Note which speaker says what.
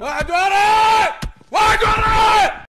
Speaker 1: واحد وراي واحد وراي